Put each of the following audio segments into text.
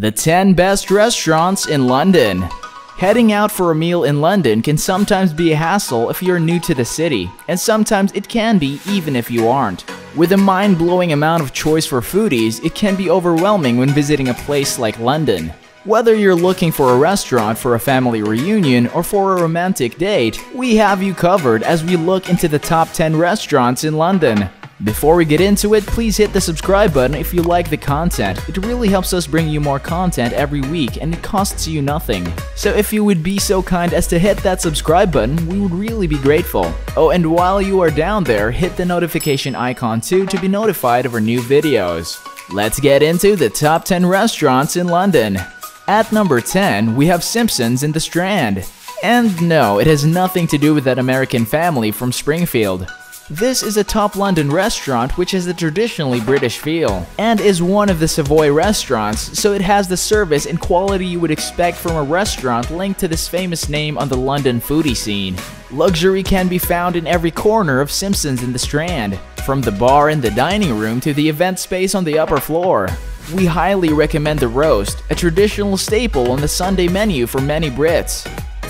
The 10 Best Restaurants in London Heading out for a meal in London can sometimes be a hassle if you're new to the city, and sometimes it can be even if you aren't. With a mind-blowing amount of choice for foodies, it can be overwhelming when visiting a place like London. Whether you're looking for a restaurant for a family reunion or for a romantic date, we have you covered as we look into the top 10 restaurants in London. Before we get into it, please hit the subscribe button if you like the content. It really helps us bring you more content every week and it costs you nothing. So if you would be so kind as to hit that subscribe button, we would really be grateful. Oh, and while you are down there, hit the notification icon too to be notified of our new videos. Let's get into the top 10 restaurants in London. At number 10, we have Simpsons in the Strand. And no, it has nothing to do with that American family from Springfield. This is a top London restaurant which has a traditionally British feel, and is one of the Savoy restaurants, so it has the service and quality you would expect from a restaurant linked to this famous name on the London foodie scene. Luxury can be found in every corner of Simpsons in the Strand, from the bar in the dining room to the event space on the upper floor. We highly recommend the roast, a traditional staple on the Sunday menu for many Brits.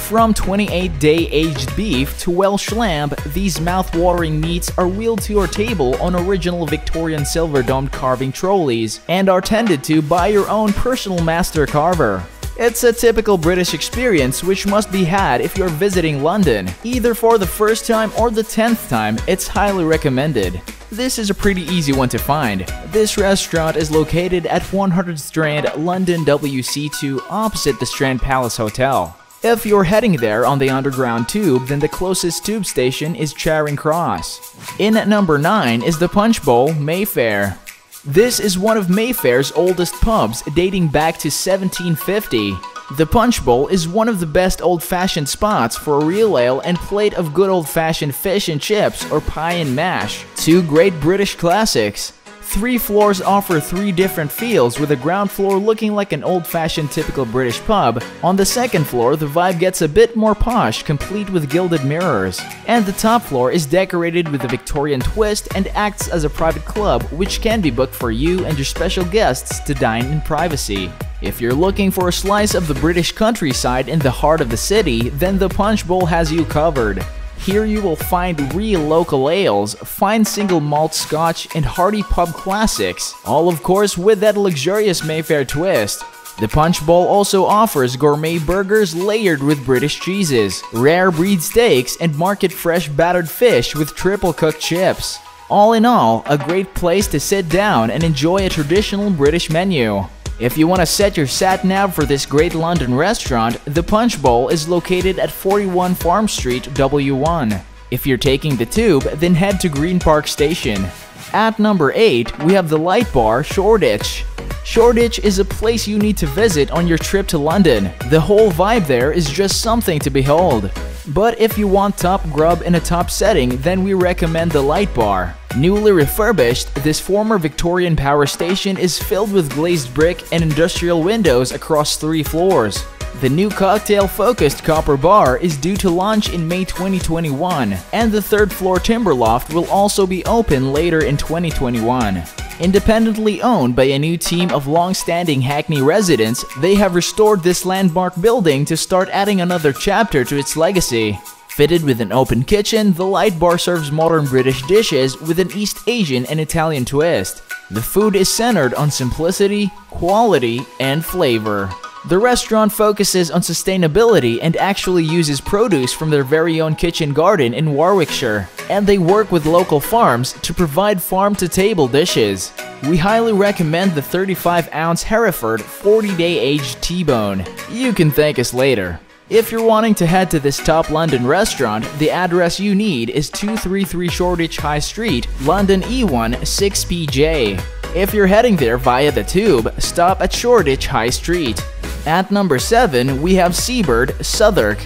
From 28-day aged beef to Welsh lamb, these mouth-watering meats are wheeled to your table on original Victorian silver-domed carving trolleys and are tended to by your own personal master carver. It's a typical British experience which must be had if you're visiting London. Either for the first time or the 10th time, it's highly recommended. This is a pretty easy one to find. This restaurant is located at 100 Strand, London WC2 opposite the Strand Palace Hotel. If you're heading there on the underground tube, then the closest tube station is Charing Cross. In at number 9 is the Punch Bowl, Mayfair. This is one of Mayfair's oldest pubs, dating back to 1750. The Punch Bowl is one of the best old-fashioned spots for a real ale and plate of good old-fashioned fish and chips or pie and mash, two great British classics. Three floors offer three different feels, with the ground floor looking like an old-fashioned typical British pub. On the second floor, the vibe gets a bit more posh, complete with gilded mirrors. And the top floor is decorated with a Victorian twist and acts as a private club, which can be booked for you and your special guests to dine in privacy. If you're looking for a slice of the British countryside in the heart of the city, then the Punch Bowl has you covered. Here you will find real local ales, fine single malt scotch, and hearty pub classics, all of course with that luxurious Mayfair twist. The Punch Bowl also offers gourmet burgers layered with British cheeses, rare breed steaks, and market fresh battered fish with triple cooked chips. All in all, a great place to sit down and enjoy a traditional British menu. If you want to set your sat nav for this great London restaurant, the Punch Bowl is located at 41 Farm Street, W1. If you're taking the tube, then head to Green Park Station. At number 8, we have the Light Bar Shoreditch. Shoreditch is a place you need to visit on your trip to London. The whole vibe there is just something to behold. But if you want top grub in a top setting, then we recommend the Light Bar. Newly refurbished, this former Victorian power station is filled with glazed brick and industrial windows across three floors. The new cocktail-focused copper bar is due to launch in May 2021, and the third floor timber loft will also be open later in 2021. Independently owned by a new team of long-standing Hackney residents, they have restored this landmark building to start adding another chapter to its legacy. Fitted with an open kitchen, the light bar serves modern British dishes with an East Asian and Italian twist. The food is centered on simplicity, quality, and flavor. The restaurant focuses on sustainability and actually uses produce from their very own kitchen garden in Warwickshire. And they work with local farms to provide farm-to-table dishes. We highly recommend the 35-ounce Hereford 40-day aged T-bone. You can thank us later. If you're wanting to head to this top London restaurant, the address you need is 233 Shoreditch High Street, London E1 6PJ. If you're heading there via the tube, stop at Shoreditch High Street. At number 7, we have Seabird, Southwark.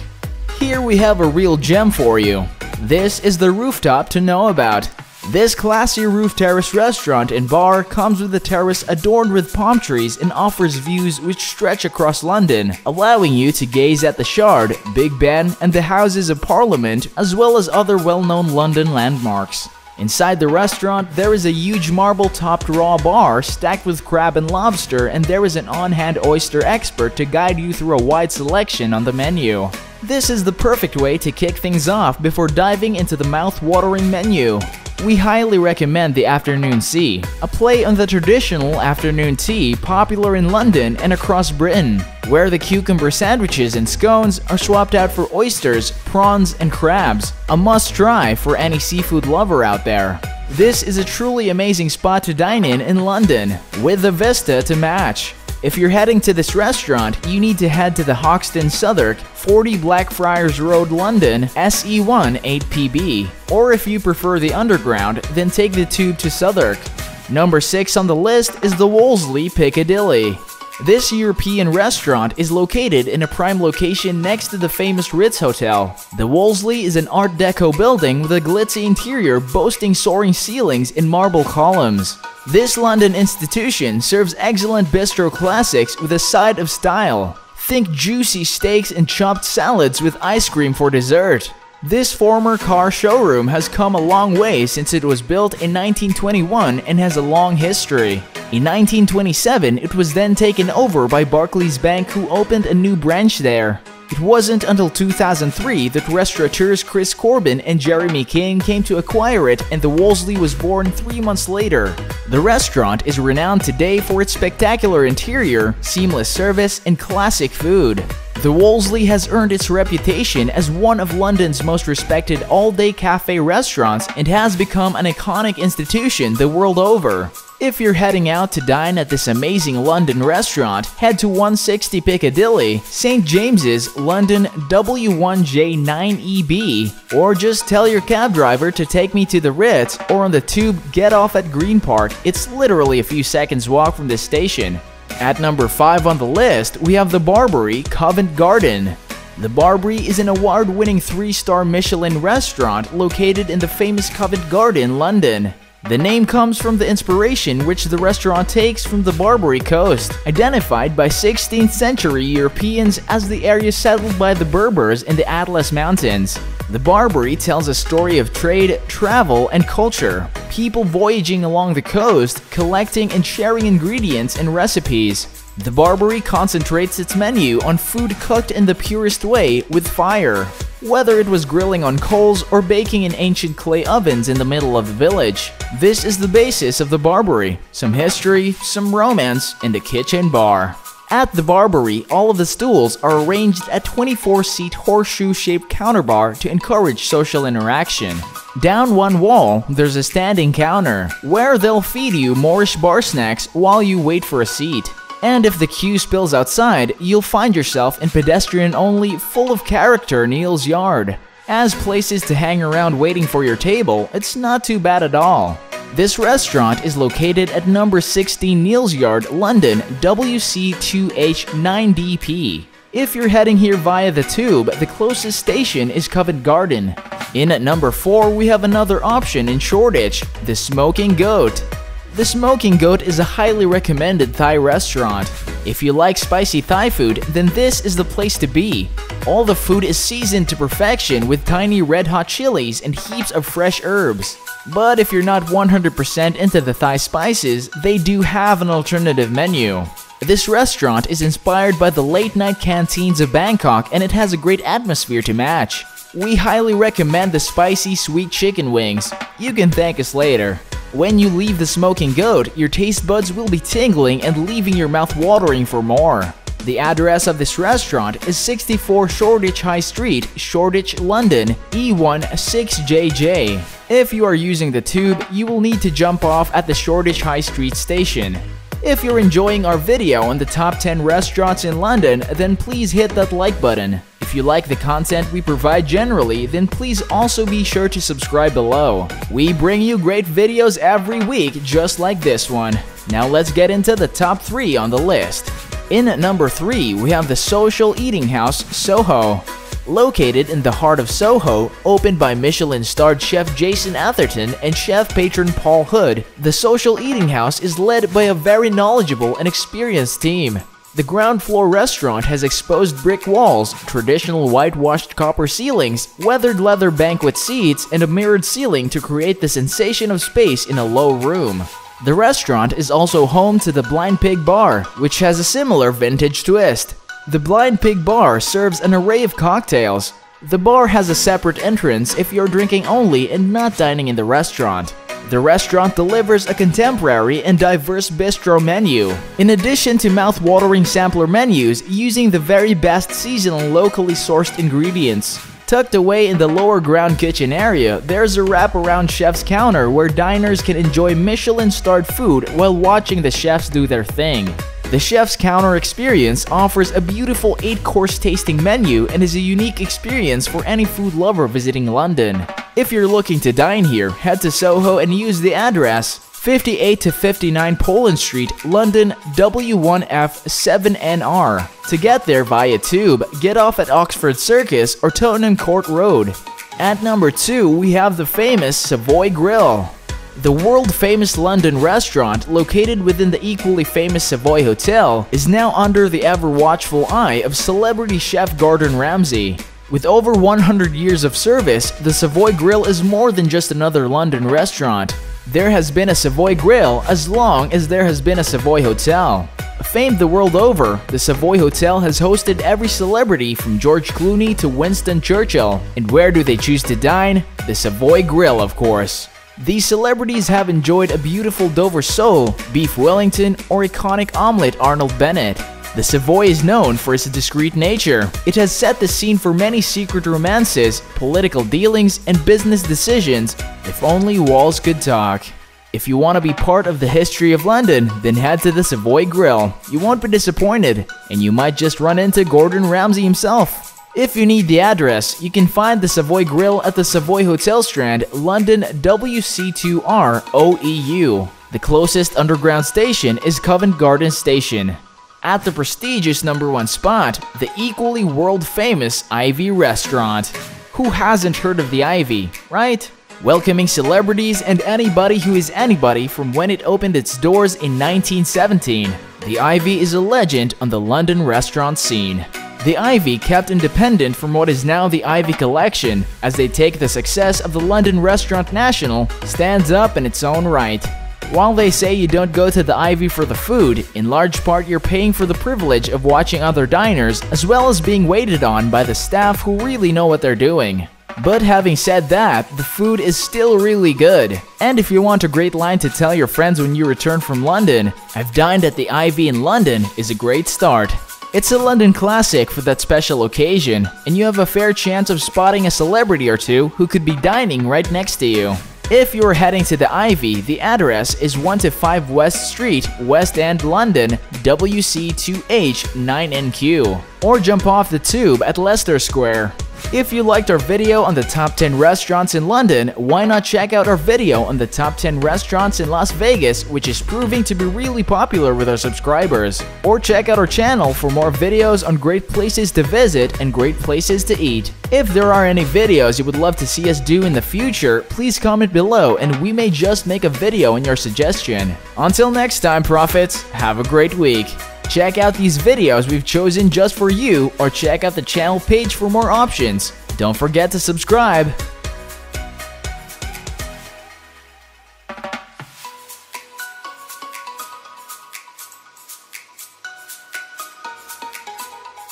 Here we have a real gem for you. This is the rooftop to know about. This classy roof terrace restaurant and bar comes with a terrace adorned with palm trees and offers views which stretch across London, allowing you to gaze at the Shard, Big Ben, and the Houses of Parliament, as well as other well-known London landmarks. Inside the restaurant, there is a huge marble-topped raw bar stacked with crab and lobster and there is an on-hand oyster expert to guide you through a wide selection on the menu. This is the perfect way to kick things off before diving into the mouth-watering menu. We highly recommend the afternoon tea, a play on the traditional afternoon tea popular in London and across Britain, where the cucumber sandwiches and scones are swapped out for oysters, prawns, and crabs, a must-try for any seafood lover out there. This is a truly amazing spot to dine in in London, with the vista to match. If you're heading to this restaurant, you need to head to the Hoxton Southwark, 40 Blackfriars Road, London, SE1 8PB. Or if you prefer the underground, then take the tube to Southwark. Number 6 on the list is the Wolseley Piccadilly. This European restaurant is located in a prime location next to the famous Ritz Hotel. The Wolseley is an Art Deco building with a glitzy interior boasting soaring ceilings and marble columns. This London institution serves excellent bistro classics with a side of style. Think juicy steaks and chopped salads with ice cream for dessert. This former car showroom has come a long way since it was built in 1921 and has a long history. In 1927, it was then taken over by Barclays Bank who opened a new branch there. It wasn't until 2003 that restaurateurs Chris Corbin and Jeremy King came to acquire it and the Wolseley was born three months later. The restaurant is renowned today for its spectacular interior, seamless service, and classic food. The Wolseley has earned its reputation as one of London's most respected all-day cafe restaurants and has become an iconic institution the world over. If you're heading out to dine at this amazing London restaurant, head to 160 Piccadilly, St. James's, London W1J9EB, or just tell your cab driver to take me to the Ritz or on the tube get off at Green Park. It's literally a few seconds walk from the station. At number 5 on the list, we have the Barbary Covent Garden. The Barbary is an award-winning 3-star Michelin restaurant located in the famous Covent Garden, London. The name comes from the inspiration which the restaurant takes from the Barbary Coast, identified by 16th century Europeans as the area settled by the Berbers in the Atlas Mountains. The Barbary tells a story of trade, travel, and culture, people voyaging along the coast, collecting and sharing ingredients and recipes. The Barbary concentrates its menu on food cooked in the purest way with fire whether it was grilling on coals or baking in ancient clay ovens in the middle of the village. This is the basis of the Barbary, some history, some romance, and a kitchen bar. At the Barbary, all of the stools are arranged at 24-seat horseshoe-shaped counterbar to encourage social interaction. Down one wall, there's a standing counter, where they'll feed you Moorish bar snacks while you wait for a seat. And if the queue spills outside, you'll find yourself in pedestrian-only, full of character Neal's Yard. As places to hang around waiting for your table, it's not too bad at all. This restaurant is located at number 16 Neal's Yard, London, WC2H9DP. If you're heading here via the tube, the closest station is Covent Garden. In at number 4, we have another option in Shoreditch, the Smoking Goat. The Smoking Goat is a highly recommended Thai restaurant. If you like spicy Thai food, then this is the place to be. All the food is seasoned to perfection with tiny red hot chilies and heaps of fresh herbs. But if you're not 100% into the Thai spices, they do have an alternative menu. This restaurant is inspired by the late night canteens of Bangkok and it has a great atmosphere to match. We highly recommend the spicy sweet chicken wings. You can thank us later. When you leave the smoking goat, your taste buds will be tingling and leaving your mouth watering for more. The address of this restaurant is 64 Shoreditch High Street, Shoreditch, London, E1 6JJ. If you are using the tube, you will need to jump off at the Shoreditch High Street station. If you're enjoying our video on the top 10 restaurants in London, then please hit that like button. If you like the content we provide generally, then please also be sure to subscribe below. We bring you great videos every week just like this one. Now let's get into the top 3 on the list. In at number 3, we have the Social Eating House Soho. Located in the heart of Soho, opened by Michelin-starred chef Jason Atherton and chef patron Paul Hood, the Social Eating House is led by a very knowledgeable and experienced team. The ground floor restaurant has exposed brick walls, traditional whitewashed copper ceilings, weathered leather banquet seats, and a mirrored ceiling to create the sensation of space in a low room. The restaurant is also home to the Blind Pig Bar, which has a similar vintage twist. The Blind Pig Bar serves an array of cocktails. The bar has a separate entrance if you're drinking only and not dining in the restaurant. The restaurant delivers a contemporary and diverse bistro menu, in addition to mouth-watering sampler menus using the very best seasonal locally sourced ingredients. Tucked away in the lower ground kitchen area, there's a wraparound chef's counter where diners can enjoy Michelin-starred food while watching the chefs do their thing. The Chef's Counter experience offers a beautiful 8-course tasting menu and is a unique experience for any food lover visiting London. If you're looking to dine here, head to Soho and use the address 58 to 59 Poland Street, London W1F7NR. To get there via tube, get off at Oxford Circus or Tottenham Court Road. At number 2, we have the famous Savoy Grill. The world-famous London restaurant, located within the equally famous Savoy Hotel, is now under the ever-watchful eye of celebrity chef Gordon Ramsay. With over 100 years of service, the Savoy Grill is more than just another London restaurant. There has been a Savoy Grill as long as there has been a Savoy Hotel. Famed the world over, the Savoy Hotel has hosted every celebrity from George Clooney to Winston Churchill. And where do they choose to dine? The Savoy Grill, of course. These celebrities have enjoyed a beautiful Dover sole, beef Wellington, or iconic omelette Arnold Bennett. The Savoy is known for its discreet nature. It has set the scene for many secret romances, political dealings, and business decisions, if only walls could talk. If you want to be part of the history of London, then head to the Savoy Grill. You won't be disappointed, and you might just run into Gordon Ramsay himself. If you need the address, you can find the Savoy Grill at the Savoy Hotel Strand, London WC2R OEU. The closest underground station is Covent Garden Station. At the prestigious number one spot, the equally world-famous Ivy Restaurant. Who hasn't heard of the Ivy, right? Welcoming celebrities and anybody who is anybody from when it opened its doors in 1917. The Ivy is a legend on the London restaurant scene. The Ivy kept independent from what is now the Ivy Collection, as they take the success of the London Restaurant National stands up in its own right. While they say you don't go to the Ivy for the food, in large part you're paying for the privilege of watching other diners, as well as being waited on by the staff who really know what they're doing. But having said that, the food is still really good. And if you want a great line to tell your friends when you return from London, I've dined at the Ivy in London is a great start. It's a London classic for that special occasion, and you have a fair chance of spotting a celebrity or two who could be dining right next to you. If you're heading to the Ivy, the address is 1 to 5 West Street, West End, London, WC2H9NQ. Or jump off the tube at Leicester Square. If you liked our video on the top 10 restaurants in London, why not check out our video on the top 10 restaurants in Las Vegas, which is proving to be really popular with our subscribers. Or check out our channel for more videos on great places to visit and great places to eat. If there are any videos you would love to see us do in the future, please comment below and we may just make a video on your suggestion. Until next time, Prophets, have a great week. Check out these videos we've chosen just for you or check out the channel page for more options. Don't forget to subscribe.